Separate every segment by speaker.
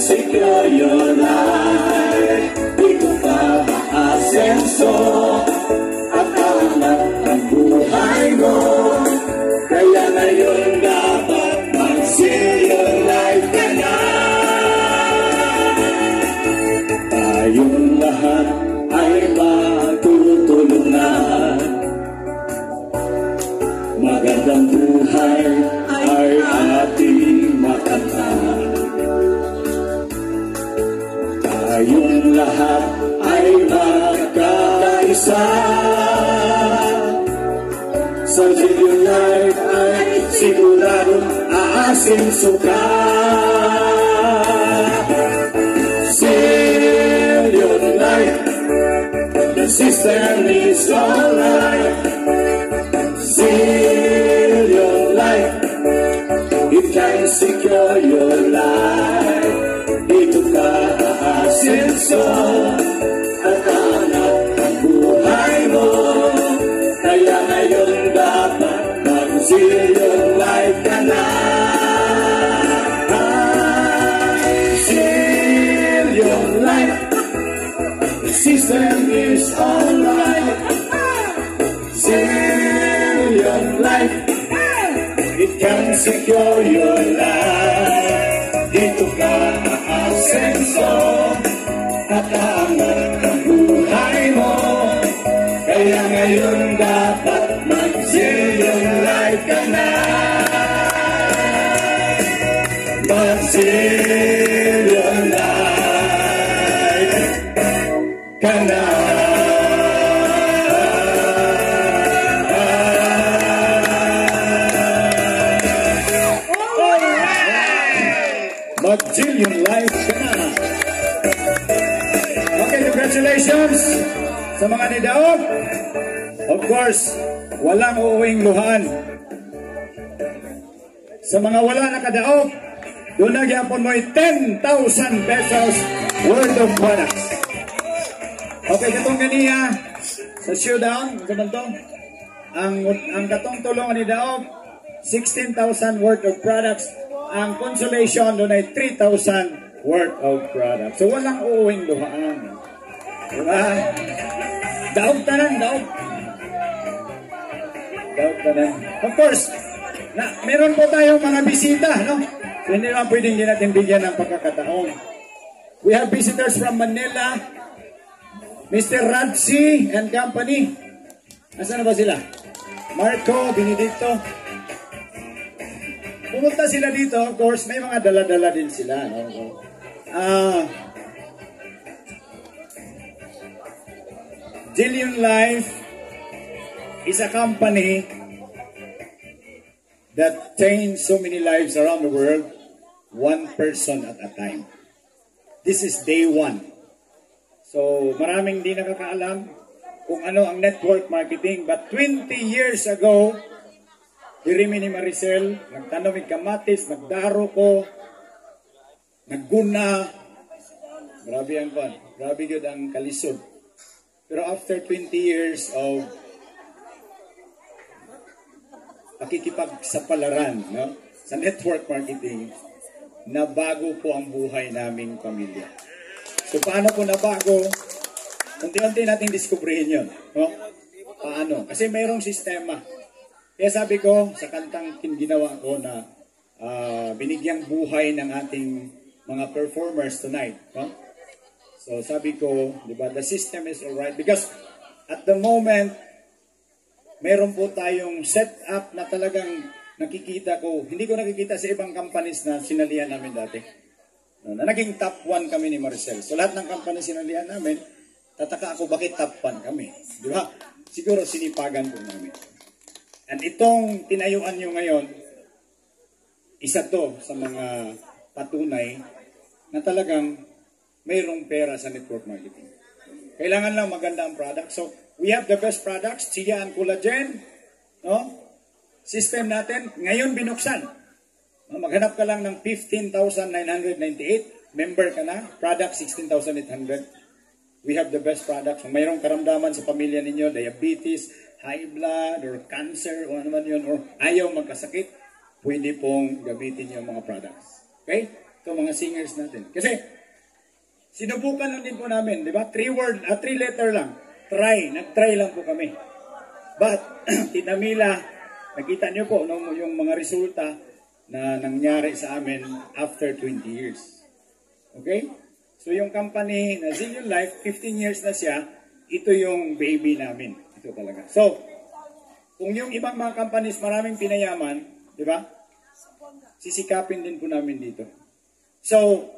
Speaker 1: secure your life lahat ay magkakaisa. Sa Life ay siguradong aasinso ka Seal your life The system is alright your life It can secure your life aasenso At hanap ang buhay mo Kaya ngayon dapat your life ka na your life The system is alright your life It can secure your life Dito ka aasenso Katangat Kaya ngayon dapat your life ka na life ka na course, walang uuwing luhan. Sa mga wala nakadaog, doon nagyapon mo ay 10,000 pesos worth of products. Okay, katong ganiya sa showdown, ganun. Ang, ang katong tulong ni Daog, 16,000 worth of products. Ang consolation doon ay 3,000 worth of products. So walang uuwing luhaan. Diba? Daog tanan, daog. Of course, na, meron po tayong mga bisita, no? So, hindi naman pwedeng hindi natin bigyan ng pagkakataon. We have visitors from Manila, Mr. Radsi and Company. Nasaan na ba sila? Marco, Benedicto. Pumunta sila dito, of course, may mga dala-dala din sila. No? Ah, Jillian Life is a company that changed so many lives around the world, one person at a time. This is day one. So, maraming di nakakaalam kung ano ang network marketing. But 20 years ago, dirimi ni Maricel, nagtanong kamatis, nagdaro ko, nagguna. Grabe ang pan. Grabe yun ang kalisod. Pero after 20 years of pakikipagsapalaran no? sa network marketing, nabago po ang buhay naming pamilya. So paano po nabago? Unti-unti nating diskubrihin yun. No? Paano? Kasi mayroong sistema. Kaya sabi ko, sa kantang ginawa ko na uh, binigyang buhay ng ating mga performers tonight. No? So sabi ko, di ba, the system is alright. Because at the moment, meron po tayong setup na talagang nakikita ko, hindi ko nakikita sa ibang companies na sinalihan namin dati. Na naging top 1 kami ni Marcel. So lahat ng company sinalihan namin, tataka ako bakit top 1 kami. Di ba? Siguro sinipagan po namin. And itong tinayuan nyo ngayon, isa to sa mga patunay na talagang mayroong pera sa network marketing. Kailangan lang maganda ang product. So, we have the best products, Chia and Collagen. No? System natin, ngayon binuksan. No, Maghanap ka lang ng 15,998. Member ka na. Product, 16,800. We have the best products. Kung mayroong karamdaman sa pamilya ninyo, diabetes, high blood, or cancer, o ano man yun, or ayaw magkasakit, pwede pong gamitin yung mga products. Okay? Ito mga singers natin. Kasi, sinubukan lang din po namin, di ba? Three word, ah, three letter lang. Try. Nag-try lang po kami. But, tinamila, nakita niyo po no, yung mga resulta na nangyari sa amin after 20 years. Okay? So yung company na Zillion Life, 15 years na siya, ito yung baby namin. Ito talaga. So, kung yung ibang mga companies maraming pinayaman, di ba? Sisikapin din po namin dito. So,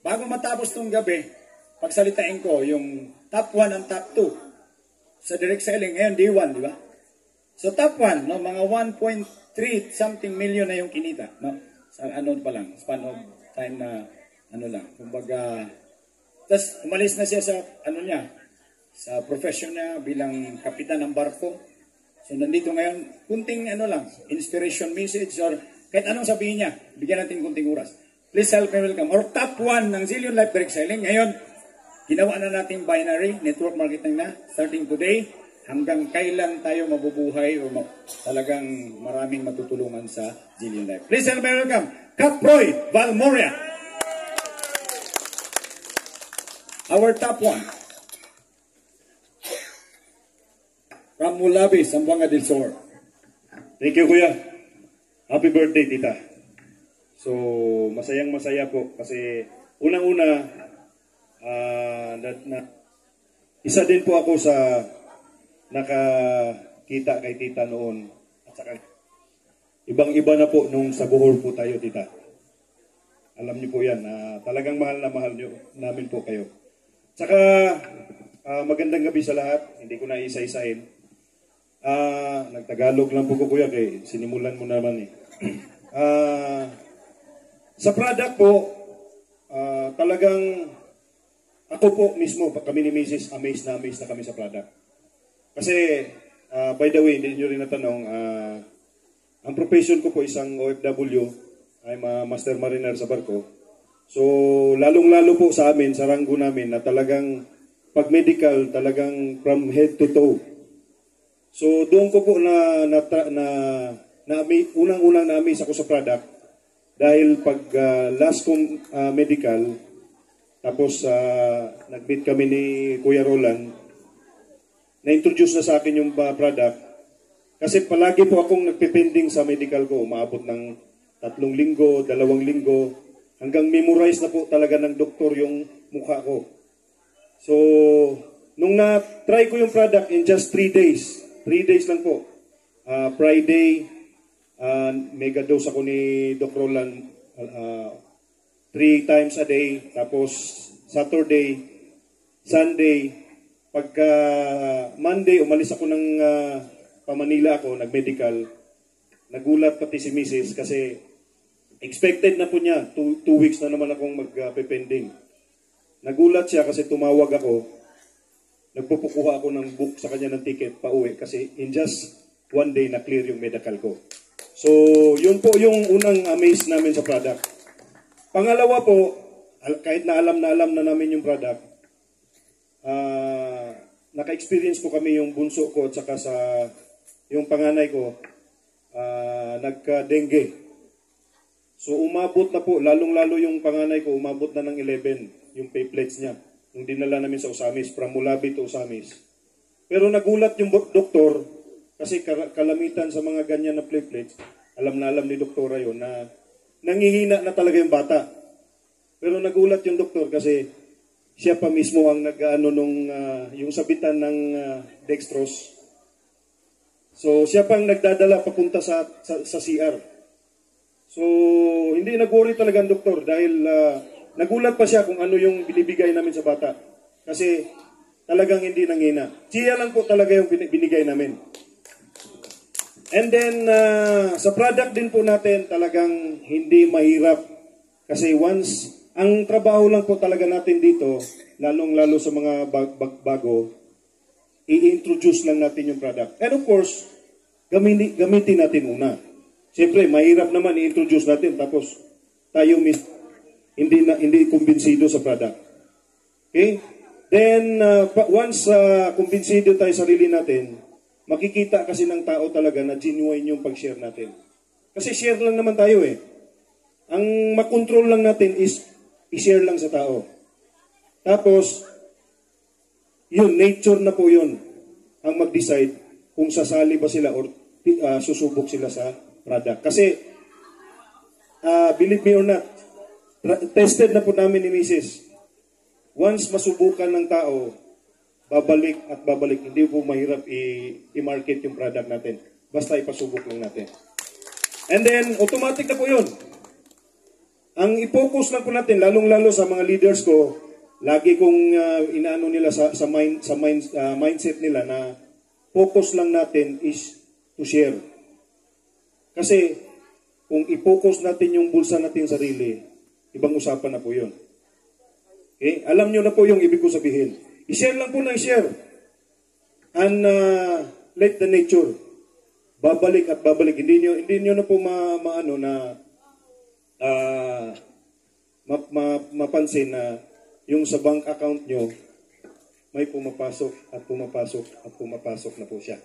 Speaker 1: bago matapos tong gabi, pagsalitain ko yung top 1 and top 2 sa direct selling. Ngayon, day 1, di ba? So, top 1, no, mga 1.3 something million na yung kinita. No? Sa ano pa lang, span of time na ano lang. Kumbaga, tapos umalis na siya sa ano niya, sa profession niya bilang kapitan ng barko. So nandito ngayon, kunting ano lang, inspiration message or kahit anong sabihin niya, bigyan natin kunting oras. Please help me welcome. Or top 1 ng Zillion Life Direct Selling. Ngayon, ginawa na natin binary, network marketing na, starting today, hanggang kailan tayo mabubuhay o ma- talagang maraming matutulungan sa Zillion Life. Please me welcome, Caproy Valmoria. Our top one. From Mulabi, Zamboanga del Sur.
Speaker 2: Thank you, Kuya. Happy birthday, Tita. So, masayang masaya po kasi unang-una, ah, na, na, isa din po ako sa nakakita kay Tita noon. At saka, ibang-iba na po nung sa Bohol po tayo, Tita. Alam niyo po yan, na talagang mahal na mahal niyo, namin po kayo. Saka, ah, magandang gabi sa lahat. Hindi ko na isa-isahin. Ah, nagtagalog lang po ko kuya kay sinimulan mo naman eh. Ah, sa product po, ah, talagang ako po mismo, kami ni Mrs. amazed na amazed na kami sa product. Kasi, ah, by the way, hindi nyo rin natanong, ah, ang profession ko po isang OFW, I'm a master mariner sa barko. So, lalong-lalo po sa amin, sa ranggo namin, na talagang pag medical, talagang from head to toe. So doon ko po na na, na, na unang-unang na-amaze ako sa product dahil pag ah, last kong ah, medical tapos uh, nag-meet kami ni Kuya Roland. Na-introduce na sa akin yung ah, product. Kasi palagi po akong nagpipending sa medical ko. Umaabot ng tatlong linggo, dalawang linggo hanggang memorize na po talaga ng doktor yung mukha ko. So nung na-try ko yung product in just 3 days Three days lang po. Ah, Friday, uh, mega dose ako ni Doc Roland ah, three times a day. Tapos Saturday, Sunday, pagka Monday, umalis ako ng ah, pa-Manila ako, nag-medical. Nagulat pati si Mrs. kasi expected na po niya. Two, two weeks na naman akong mag-pending. Nagulat siya kasi tumawag ako nagpupukuha ako ng book sa kanya ng ticket pa uwi kasi in just one day na clear yung medical ko. So, yun po yung unang amaze namin sa product. Pangalawa po, kahit na alam na alam na namin yung product, ah naka-experience po kami yung bunso ko at saka sa yung panganay ko, ah nagka-dengue. So umabot na po, lalong-lalo yung panganay ko, umabot na ng 11, yung platelets niya yung dinala namin sa Usamis, from Mulabi to Usamis. Pero nagulat yung doktor, kasi kalamitan sa mga ganyan na platelets, alam na alam ni doktora yon na nangihina na talaga yung bata. Pero nagulat yung doktor kasi siya pa mismo ang nag-ano nung ah, yung sabitan ng ah, dextrose. So siya pang nagdadala papunta sa, sa, sa CR. So hindi nag-worry talaga ang doktor dahil ah, Nagulat pa siya kung ano yung binibigay namin sa bata. Kasi talagang hindi nangina. Siya lang po talaga yung binigay namin. And then, uh, sa product din po natin, talagang hindi mahirap. Kasi once ang trabaho lang po talaga natin dito, lalong-lalo sa mga bag- bag- bago, i-introduce lang natin yung product. And of course, gamitin, gamitin natin una. Siyempre, mahirap naman i-introduce natin tapos tayo mis hindi na hindi kumbinsido sa product. Okay? Then uh, once uh, kumbinsido tayo sa sarili natin, makikita kasi ng tao talaga na genuine yung pag-share natin. Kasi share lang naman tayo eh. Ang makontrol lang natin is i-share lang sa tao. Tapos, yun, nature na po yun ang mag-decide kung sasali ba sila or uh, susubok sila sa product. Kasi, uh, believe me or not, tested na po namin ni Mrs. Once masubukan ng tao, babalik at babalik. Hindi po mahirap i-market yung product natin. Basta ipasubok lang natin. And then, automatic na po yun. Ang i-focus lang po natin, lalong-lalo sa mga leaders ko, lagi kong uh, inaano nila sa, sa, mind, sa mind, uh, mindset nila na focus lang natin is to share. Kasi kung i-focus natin yung bulsa natin sarili, ibang usapan na po yun. Okay? Alam nyo na po yung ibig ko sabihin. I-share lang po na i-share. And uh, let the nature babalik at babalik. Hindi nyo, hindi nyo na po ma, maano na ah ma, ma, mapansin na yung sa bank account nyo may pumapasok at pumapasok at pumapasok na po siya.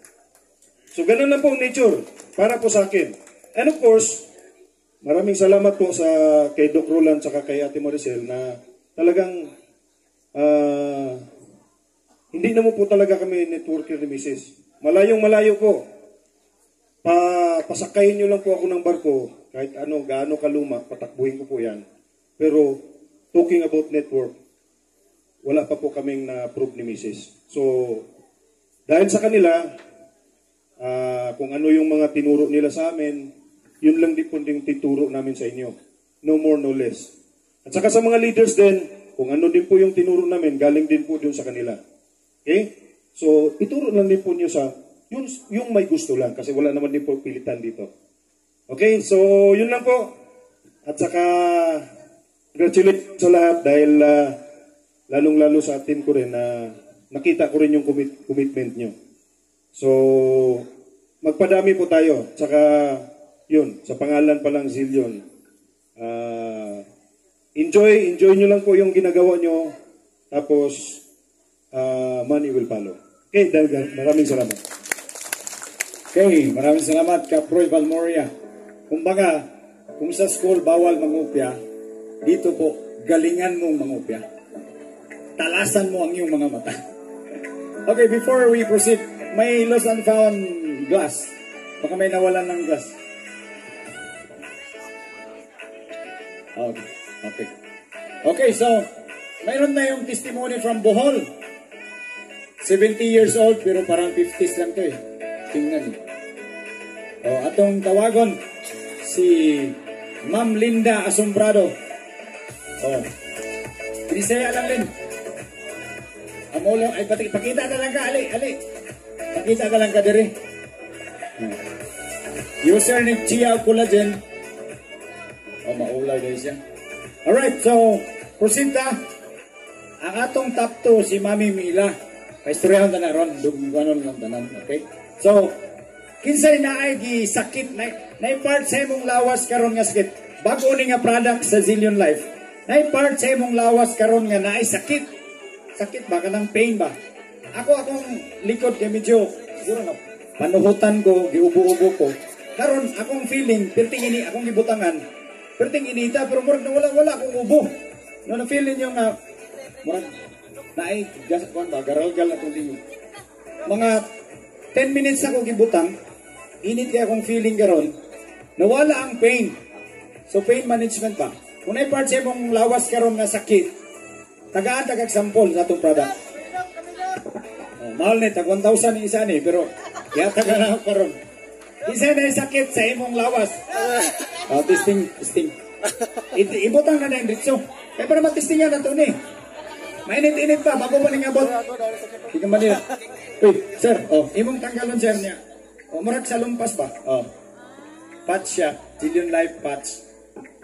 Speaker 2: So ganun lang po nature para po sa akin. And of course, maraming salamat po sa kay Doc Roland saka kay Ate Maricel na talagang ah, hindi na mo po talaga kami networker ni Mrs. Malayong malayo po. Pa, pasakayin nyo lang po ako ng barko, kahit ano, gaano kaluma, patakbuhin ko po yan. Pero, talking about network, wala pa po kaming na-approve ni Mrs. So, dahil sa kanila, ah, kung ano yung mga tinuro nila sa amin, yun lang din po din tituro namin sa inyo. No more, no less. At saka sa mga leaders din, kung ano din po yung tinuro namin, galing din po dun sa kanila. Okay? So, ituro lang din po niyo sa yung, yung may gusto lang kasi wala naman din po pilitan dito. Okay? So, yun lang po. At saka, congratulations sa lahat dahil ah, lalong-lalo sa team ko rin na nakita ko rin yung commit, commitment nyo. So, magpadami po tayo. Saka, yun, sa pangalan pa lang Zillion. Ah, enjoy, enjoy nyo lang po yung ginagawa nyo. Tapos, ah, money will follow. Okay, dahil maraming salamat.
Speaker 1: Okay, maraming salamat Kaproy Valmoria. Kumbaga, kung sa school bawal mangupya, dito po, galingan mong mangupya. Talasan mo ang iyong mga mata. Okay, before we proceed, may lost and found glass. Baka may nawalan ng glass. Okay, okay. Okay, so, mayroon na yung testimony from Bohol. 70 years old, pero parang 50s lang to eh. Tingnan niyo. O, atong tawagon, si Ma'am Linda Asombrado. O, Bisaya lang din. Amolo, ay pati, pakita ka lang ka, ali, ali. Pakita ka lang ka diri. Hmm. User ni Chia Collagen. O, maulay guys siya. Alright, so, proceed ta. Ang atong top 2, si Mami Mila. Paistoryahan ta na ron, duganon lang tanan, okay? So, kinsay na ay sakit na na part sa imong lawas karon nga sakit. Bago ni nga product sa Zillion Life. Na part sa imong lawas karon nga naay sakit. Sakit ba kanang pain ba? Ako akong likod kay medyo siguro na panuhutan ko, giubo-ubo ko. Karon akong feeling, perting ini akong gibutangan. Perting inita pero murag na wala wala akong ubo. No na feeling yung nga murag naay gas kon ba garal-gal atong tingin. Mga 10 minutes ako gibutang, init kaya akong feeling karon, nawala ang pain. So pain management ba? Kung part sa imong lawas karon nga sakit, tagaan tagag sample sa atong product. Oh, mahal ni tag 1,000 ni isa ni pero yata ka na karon. Isa na sakit sa imong lawas. Oh, testing, testing. Ibutang na na yung ritso. Kaya para matestingan na ito ni. Mainit-init pa, bago mo ning abot. Hindi ka manila. Uy, sir, oh, imong tanggalon sir niya. Oh, murag sa lumpas ba? Oh. Patch siya. Zillion Life patch.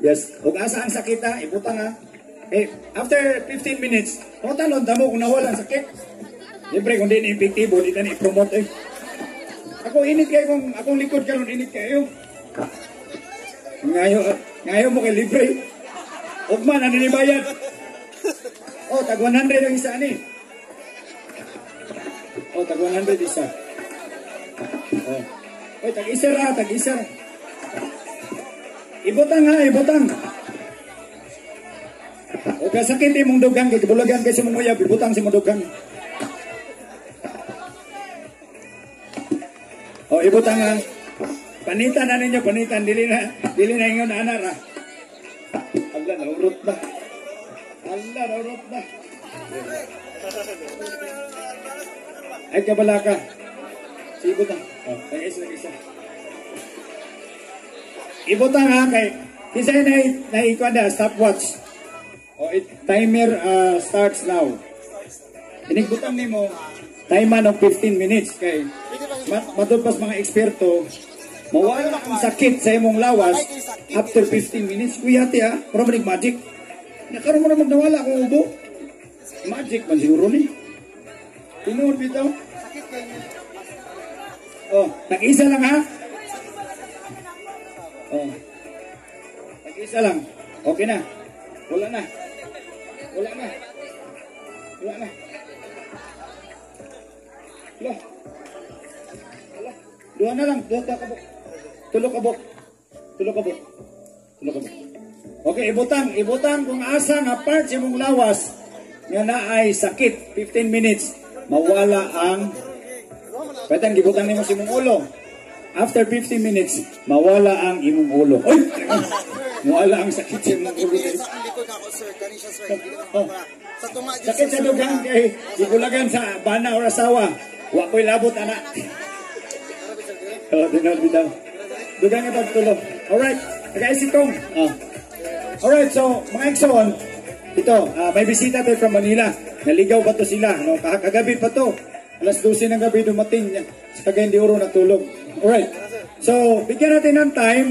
Speaker 1: Yes. Kung asa ang sakita, ibutang ha. Eh, after 15 minutes, kung talon tamo kung nawalan sakit. Siyempre, kung di na epektibo, di na i-promote eh. Ako init kayo kung akong likod karon init kayo. Ngayo, ngayo mo kay libre. Ugma na ninibayad. Oh, tag 100 ang isa ni. Oh, tag 100 isa. Oh. Oy, tag isa ra, tag isa. Ibutang ha, ibutang. O kasakit imong dugang kay kabulagan kay sa mong uyab, ibutang mong dugang. O ibutang ha. Panitan na ninyo, panitan dili na dili na ingon ana ra. Ala na urot na. Ala na urot na. Ay kabala ka. Si ibutang. Oh, kay isa isa. Ibutang ha kay isa na na ikuan na stopwatch. O it timer uh, starts now. Inigbutang nimo timer ng 15 minutes kay mat matulpas mga eksperto mawala ang sakit sa imong lawas after 15 minutes. Kuya ti ha, manig magic. Nakaroon mo na magnawala kung ubo. Magic man siguro ni. Tinuod bitaw. Oh, tag-isa lang ha. Oh. Tag-isa lang. Okay na. Wala na. Wala na. Wala na. Wala. Wala. Dua na lang. Dua ka kabok. Tulo kabok. Tulo kabok. Tulo kabok. Okay, ibutang. Ibutang kung asa nga part sa mong lawas nga na ay sakit. 15 minutes. Mawala ang Pwede ang gibutang nimo sa imong ulo. After 15 minutes, mawala ang imong ulo. Oy! mawala ang sakit sa imong ulo. Oh. Sakit sa dugang kay gibulagan sa bana or asawa. Wa ko'y labot ana. Oh, dinal bitaw. Dugang nga pagtulo. Alright, nag-isip kong. Oh. Alright, so mga Exxon, ito, ah, may bisita tayo from Manila. Naligaw pa to sila. No? Kagabi pa to. Alas 12 ng gabi dumating. Sa Cagayan de Oro natulog. Alright. So, bigyan natin ng time.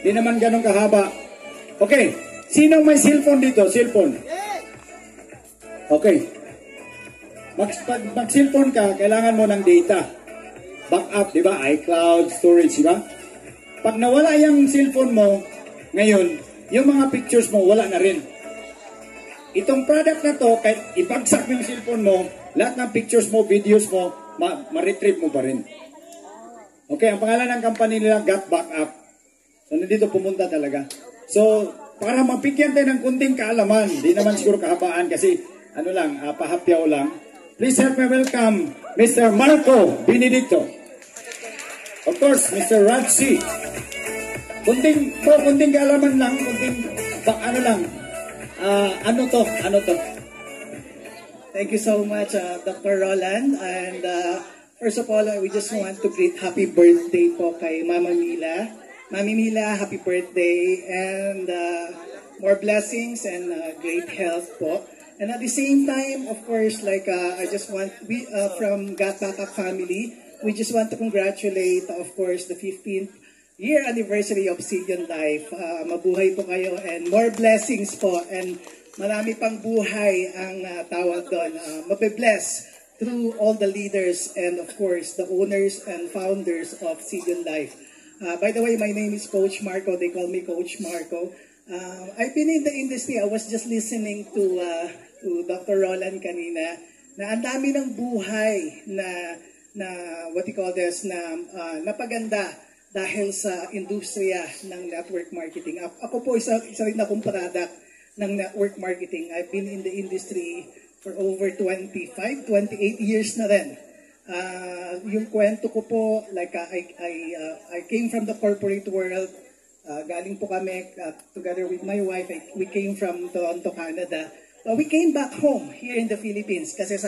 Speaker 1: Di naman ganun kahaba. Okay. Sinong may cellphone dito? Cellphone. Okay. Mag, pag mag-cellphone ka, kailangan mo ng data. Backup, di ba? iCloud, storage, di ba? Pag nawala yung cellphone mo, ngayon, yung mga pictures mo, wala na rin. Itong product na to, kahit ibagsak mo yung cellphone mo, lahat ng pictures mo, videos mo, ma- ma-retrieve mo pa rin. Okay, ang pangalan ng company nila, Got Backup. So, nandito pumunta talaga. So, para mapigyan tayo ng kunting kaalaman, di naman siguro kahabaan kasi, ano lang, uh, pahapyaw lang. Please help me welcome Mr. Marco Benedicto. Of course, Mr. Radsi. Kunting, po, kunting kaalaman lang, kunting, ba, ano lang, ah, ano to, ano to.
Speaker 3: Thank you so much, uh, Dr. Roland. And uh, first of all, uh, we just want to greet happy birthday po kay Mama Mila. Mami Mila, happy birthday and uh, more blessings and uh, great health po. And at the same time, of course, like uh, I just want, we uh, from Gataka family, we just want to congratulate, of course, the 15th year anniversary of Sigan Life. Uh, mabuhay po kayo and more blessings po and marami pang buhay ang uh, tawag doon. Uh, mabe-bless through all the leaders and of course the owners and founders of Sigan Life. Uh, by the way, my name is Coach Marco. They call me Coach Marco. Uh, I've been in the industry. I was just listening to uh, to Dr. Roland kanina na ang dami ng buhay na na what you call this na uh, napaganda dahil sa industriya ng network marketing. Ako, po isa, isa rin akong product ng network marketing. I've been in the industry for over 25, 28 years na rin. Uh, yung kwento ko po, like uh, I, I, uh, I came from the corporate world. Uh, galing po kami uh, together with my wife. I, we came from Toronto, Canada. But we came back home here in the Philippines kasi sa